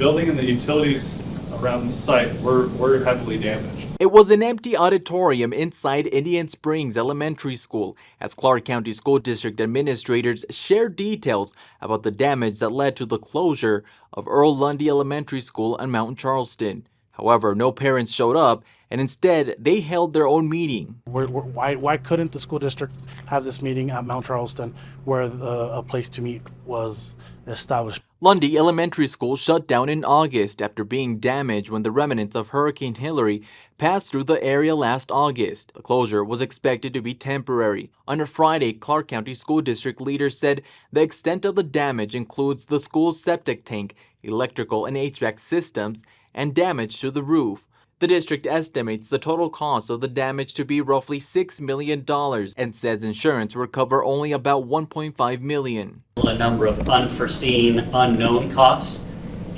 Building and the utilities around the site were, were heavily damaged. It was an empty auditorium inside Indian Springs Elementary School as Clark County School District administrators shared details about the damage that led to the closure of Earl Lundy Elementary School in Mount Charleston. However, no parents showed up and instead they held their own meeting. Where, where, why, why couldn't the school district have this meeting at Mount Charleston where the, a place to meet was established? Lundy Elementary School shut down in August after being damaged when the remnants of Hurricane Hilary passed through the area last August. The closure was expected to be temporary. On a Friday, Clark County School District leaders said the extent of the damage includes the school's septic tank, electrical and HVAC systems, and damage to the roof. The district estimates the total cost of the damage to be roughly $6 million and says insurance will cover only about 1.5 million. A number of unforeseen, unknown costs,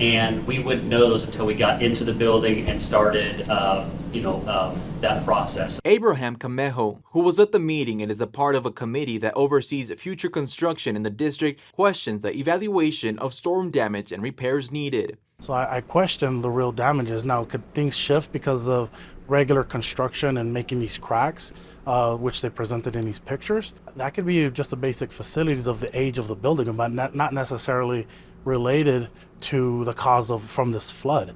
and we wouldn't know those until we got into the building and started, uh, you know, um, that process. Abraham Camejo, who was at the meeting and is a part of a committee that oversees future construction in the district, questions the evaluation of storm damage and repairs needed. So I, I question the real damages. Now, could things shift because of regular construction and making these cracks, uh, which they presented in these pictures? That could be just the basic facilities of the age of the building, but not, not necessarily related to the cause of from this flood.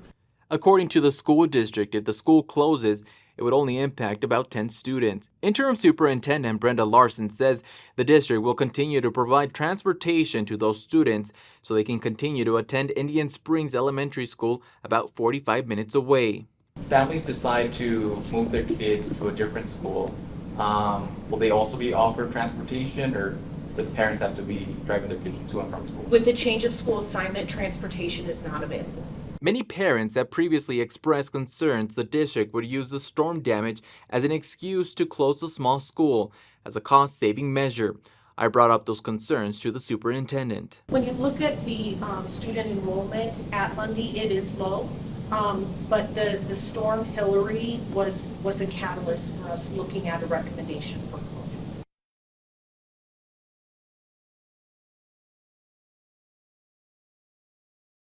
According to the school district, if the school closes, it would only impact about 10 students. Interim Superintendent Brenda Larsen says the district will continue to provide transportation to those students so they can continue to attend Indian Springs Elementary School about 45 minutes away. Families decide to move their kids to a different school. Um, will they also be offered transportation or do the parents have to be driving their kids to and from school? With the change of school assignment, transportation is not available. Many parents have previously expressed concerns the district would use the storm damage as an excuse to close the small school as a cost saving measure. I brought up those concerns to the superintendent. When you look at the um, student enrollment at Lundy, it is low. Um, but the, the storm Hilary was, was a catalyst for us looking at a recommendation for closure.